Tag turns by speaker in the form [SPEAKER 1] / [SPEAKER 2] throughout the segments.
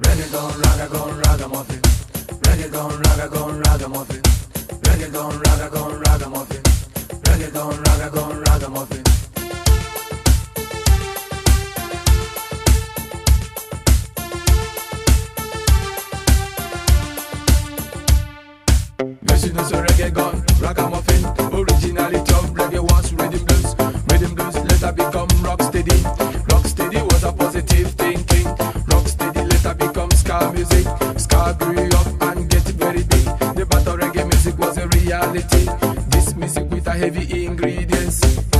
[SPEAKER 1] Reggae gone, ragamuffin. ragga gone, ragga gone, ragamuffin. Reggaeton, ragga gone, ragamuffin. Reggaeton, ragga gone, ragamuffin. Version is a reggaeton, ragamuffin. Originality of reggae was rhythm blues. Rhythm blues later become rock steady. Rock steady was a positive thinking. Rock steady later become ska music. Ska grew up. ingredients.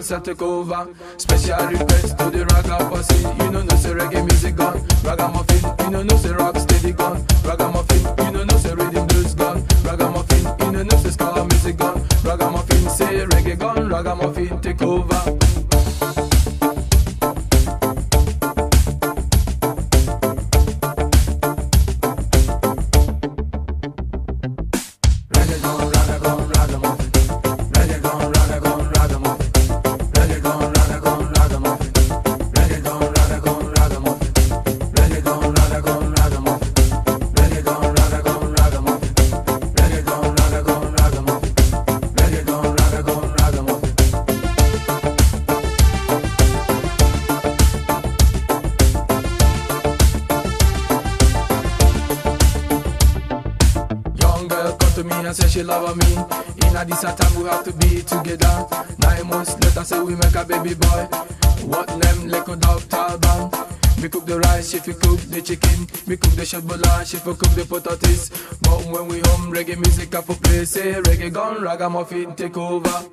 [SPEAKER 1] Dance take over. Special request to the ragamuffin. You know no say reggae music gone. Ragamuffin, you know no say rock steady gone. Ragamuffin, you know no say rhythm blues gone. Ragamuffin, you know no say ska music gone. Ragamuffin say reggae gone. Ragamuffin take over. She love me. In a this time we have to be together. Nine months later, say we make a baby boy. What name? like a Dr. Alban. Me cook the rice, she fi cook the chicken. Me cook the shabola, she fi cook the potatoes. But when we home, reggae music up for play. Say reggae gone, ragamuffin take over.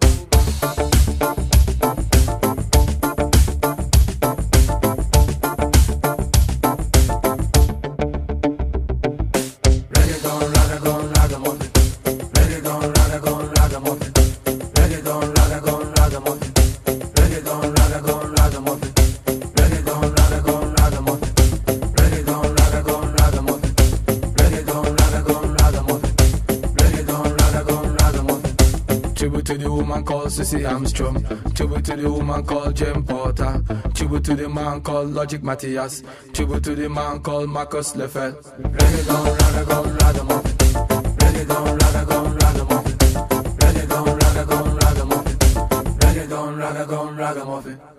[SPEAKER 1] Cissy Armstrong. Tribute to the woman called Jane Porter. Tribute to the man called Logic Matthias. Tribute to the man called Marcus gone, ragga gone, ragamuffin. Reggae gone, ragga gone, ragamuffin. Reggae gone, ragga gone, ragamuffin.